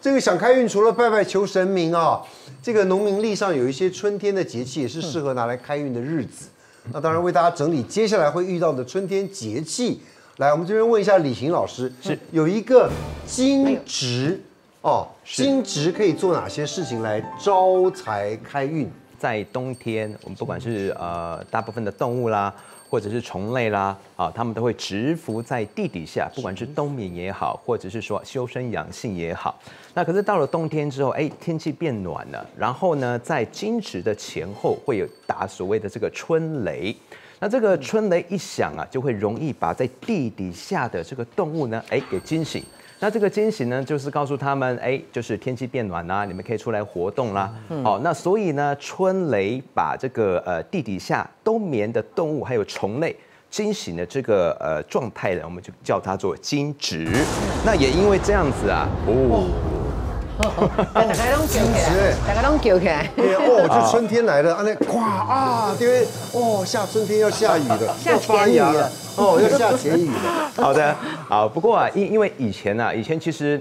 这个想开运，除了拜拜求神明啊，这个农民历上有一些春天的节气，也是适合拿来开运的日子。那当然为大家整理接下来会遇到的春天节气。来，我们这边问一下李行老师，是有一个金值哦，金值可以做哪些事情来招财开运？在冬天，我们不管是呃大部分的动物啦。或者是虫类啦，啊，它们都会蛰伏在地底下，不管是冬眠也好，或者是说修身养性也好。那可是到了冬天之后，哎，天气变暖了，然后呢，在惊蛰的前后会有打所谓的这个春雷。那这个春雷一响啊，就会容易把在地底下的这个动物呢，哎，给惊醒。那这个惊喜呢，就是告诉他们，哎，就是天气变暖啦，你们可以出来活动啦。好，那所以呢，春雷把这个呃地底下冬眠的动物还有虫类惊醒的这个呃状态呢，我们就叫它做惊蛰。那也因为这样子啊，哦。大家拢叫起来，大家拢叫起来。哦，就春天来了，啊那咵啊，因为哦，下春天要下雨了，要发芽了，哦，要下田雨了。好的，啊，不过啊，因因为以前呢，以前其实。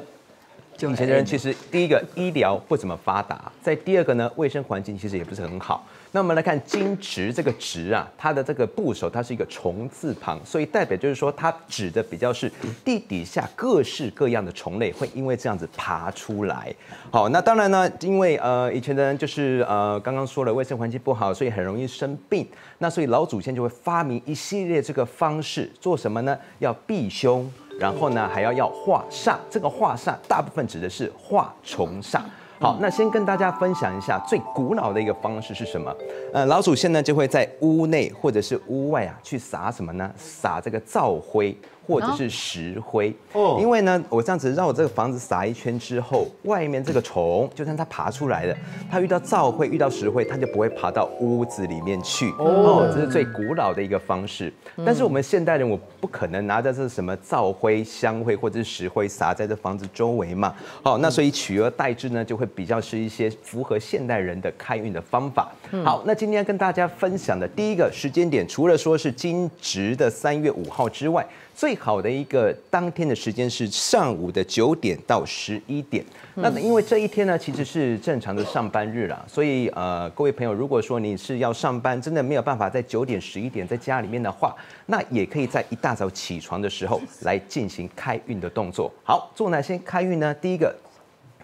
以前的人其实第一个医疗不怎么发达，在第二个呢，卫生环境其实也不是很好。那我们来看金蛰这个蛰啊，它的这个部首它是一个虫字旁，所以代表就是说它指的比较是地底下各式各样的虫类会因为这样子爬出来。好，那当然呢，因为呃以前的人就是呃刚刚说了卫生环境不好，所以很容易生病。那所以老祖先就会发明一系列这个方式，做什么呢？要避凶。然后呢，还要要化煞，这个化煞大部分指的是化虫煞。好，那先跟大家分享一下最古老的一个方式是什么？呃，老祖先呢就会在屋内或者是屋外啊去撒什么呢？撒这个灶灰。或者是石灰，哦，因为呢，我这样子绕这个房子撒一圈之后，外面这个虫，就算它爬出来了，它遇到灶灰、遇到石灰，它就不会爬到屋子里面去。哦，这是最古老的一个方式。但是我们现代人，我不可能拿着这什么灶灰、香灰或者是石灰撒在这房子周围嘛。好，那所以取而代之呢，就会比较是一些符合现代人的开运的方法。好，那今天跟大家分享的第一个时间点，除了说是金值的三月五号之外，最好的一个当天的时间是上午的九点到十一点。那因为这一天呢，其实是正常的上班日啦，所以呃，各位朋友，如果说你是要上班，真的没有办法在九点十一点在家里面的话，那也可以在一大早起床的时候来进行开运的动作。好，做哪些开运呢？第一个。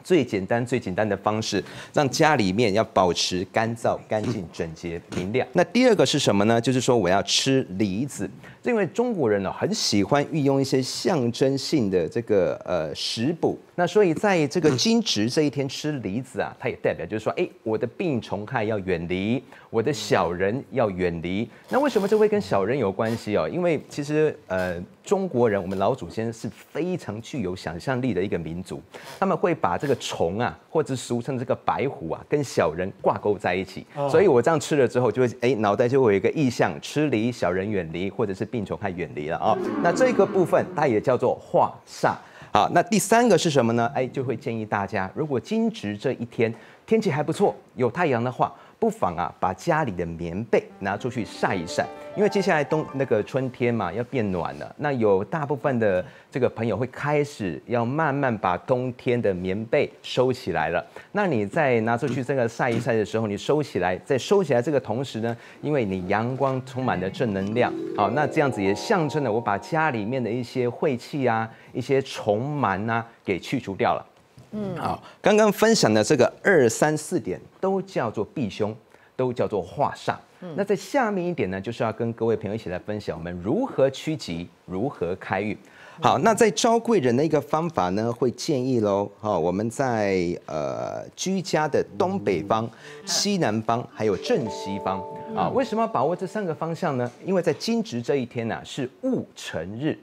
最简单、最简单的方式，让家里面要保持干燥、干净、整洁、明亮。那第二个是什么呢？就是说我要吃梨子，因为中国人呢很喜欢运用一些象征性的这个呃食补。那所以在这个惊蛰这一天吃梨子啊，它也代表就是说，哎，我的病虫害要远离，我的小人要远离。那为什么这会跟小人有关系哦？因为其实呃。中国人，我们老祖先是非常具有想象力的一个民族，他们会把这个虫啊，或者俗称这个白虎啊，跟小人挂钩在一起。所以我这样吃了之后，就会哎，脑袋就会有一个意象，吃离小人远离，或者是病虫害远离了啊。那这个部分它也叫做化煞。好，那第三个是什么呢？哎，就会建议大家，如果今值这一天天气还不错，有太阳的话。不妨啊，把家里的棉被拿出去晒一晒，因为接下来冬那个春天嘛，要变暖了。那有大部分的这个朋友会开始要慢慢把冬天的棉被收起来了。那你在拿出去这个晒一晒的时候，你收起来，在收起来这个同时呢，因为你阳光充满了正能量，好，那这样子也象征了我把家里面的一些晦气啊、一些虫螨啊给去除掉了。嗯，好，刚刚分享的这个二三四点都叫做避凶，都叫做化煞。那在下面一点呢，就是要跟各位朋友一起来分享我们如何趋吉，如何开运。好，那在招贵人的一个方法呢，会建议喽。好，我们在呃居家的东北方、西南方还有正西方啊，为什么要把握这三个方向呢？因为在金值这一天呢，是戊辰日。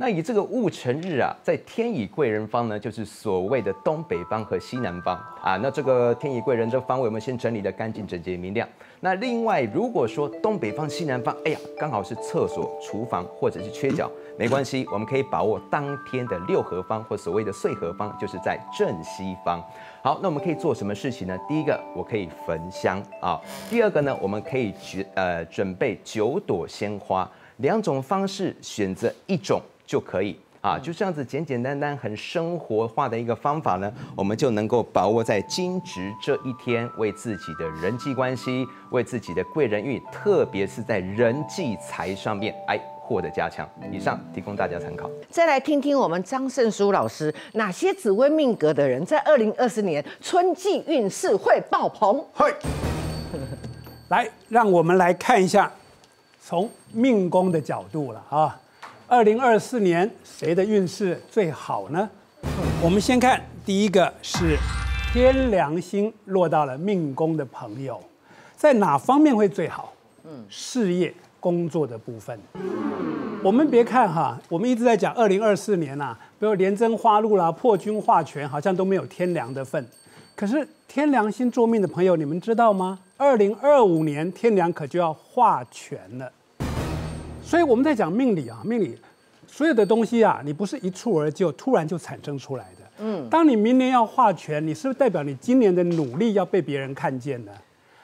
那以这个戊辰日啊，在天乙贵人方呢，就是所谓的东北方和西南方啊。那这个天乙贵人这方位，我们先整理的干净、整洁、明亮。那另外，如果说东北方、西南方，哎呀，刚好是厕所、厨房或者是缺角，没关系，我们可以把握当天的六合方或所谓的岁合方，就是在正西方。好，那我们可以做什么事情呢？第一个，我可以焚香啊；第二个呢，我们可以准呃准备九朵鲜花。两种方式选择一种。就可以啊，就这样子简简单单、很生活化的一个方法呢，我们就能够把握在金值这一天，为自己的人际关系、为自己的贵人运，特别是在人际财上面，哎，获得加强。以上提供大家参考。再来听听我们张胜书老师，哪些紫微命格的人在二零二四年春季运势会爆棚？嘿，来，让我们来看一下，从命宫的角度了啊。二零二四年谁的运势最好呢？我们先看第一个是天梁星落到了命宫的朋友，在哪方面会最好？嗯，事业工作的部分。我们别看哈，我们一直在讲二零二四年呐、比如连贞花禄啦、破军化权，好像都没有天梁的份。可是天梁星坐命的朋友，你们知道吗？二零二五年天梁可就要化权了。所以我们在讲命理啊，命理所有的东西啊，你不是一蹴而就，突然就产生出来的。嗯，当你明年要化权，你是不是代表你今年的努力要被别人看见呢？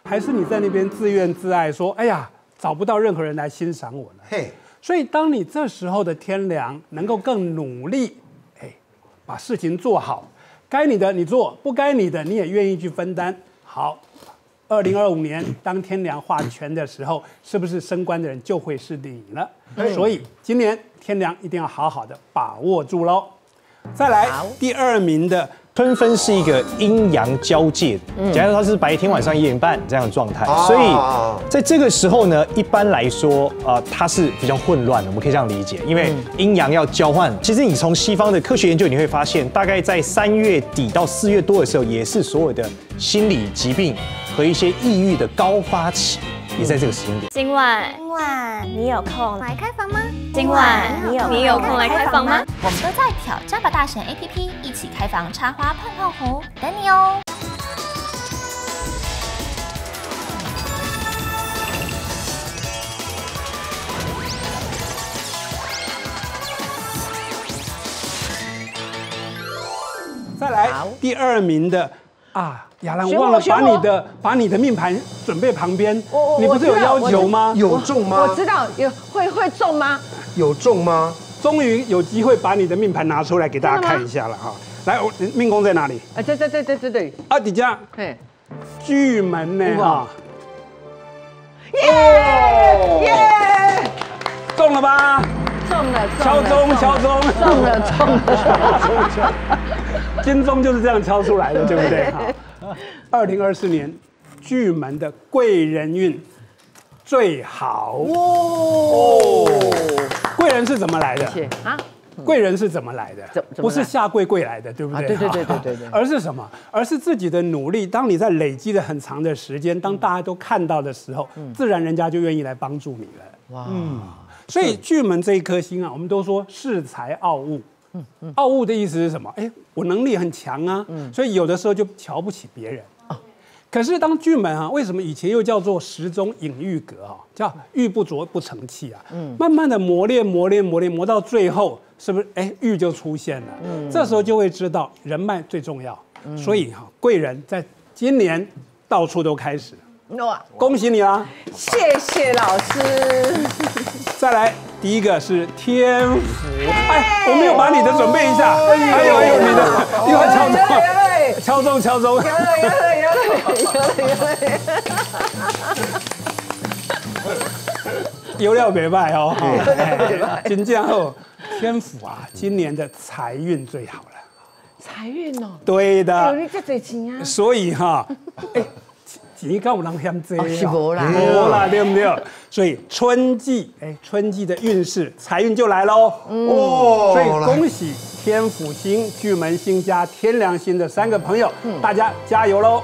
还是你在那边自怨自艾，说：“哎呀，找不到任何人来欣赏我呢？”嘿，所以，当你这时候的天良能够更努力，哎，把事情做好，该你的你做，不该你的你也愿意去分担。好，二零二五年当天良化权的时候，是不是升官的人就会是你了？所以今年天良一定要好好的把握住喽。再来第二名的春分是一个阴阳交界，假如说它是白天晚上一点半这样的状态，啊所以在这个时候呢，一般来说，呃，它是比较混乱的，我们可以这样理解，因为阴阳要交换。其实你从西方的科学研究你会发现，大概在三月底到四月多的时候，也是所有的心理疾病和一些抑郁的高发期，也在这个时间点。今晚今晚你有空来开房吗？今晚你有你有空来开房吗？我们都在挑战吧大神 APP 一起开房插花碰碰胡，等你哦。再来第二名的啊，雅兰，我忘了把你的把你的命盘准备旁边我我，你不是有要求吗？有中吗我？知道有会会中吗？有中吗？终于有机会把你的命盘拿出来给大家看一下了哈。来，我命宫在哪里？啊，对对对对对对，啊，底下嘿，巨门呢哇哈，耶耶，中了吧？中了，中了敲钟，敲钟，中了，中了，金钟就是这样敲出来的，对不对？好，二零二四年巨门的贵人运最好哦。贵人是怎么来的？谢啊，贵人是怎么来的怎？怎么不是下跪跪来的，对不对？啊对对对对对对 而是什么？而是自己的努力。当你在累积了很长的时间，当大家都看到的时候，自然人家就愿意来帮助你了。哇，嗯所以巨门这一颗星啊，我们都说恃才傲物。傲物的意思是什么？哎，我能力很强啊，所以有的时候就瞧不起别人。可是当巨门啊，为什么以前又叫做时钟隐玉格啊？叫玉不琢不成器啊。嗯慢慢的磨练磨练磨练磨到最后，是不是哎玉就出现了？这时候就会知道人脉最重要。嗯所以哈，贵人在今年到处都开始，哇，恭喜你啊！谢谢老师，再来，第一个是天府，哎，我没有把你的准备一下，还有还有你的，又会儿敲钟，敲钟敲钟，有了有了有了有了。有了，有料没卖。哦，哎金将后天府啊，今年的财运最好了，财运哦，对有的，你这多钱啊？所以哈，哎，钱敢有人嫌这哦是无啦，对不对？所以春季，哎，春季的运势财运就来喽。哦所以恭喜天府星、巨门星加天梁星的三个朋友，大家加油喽！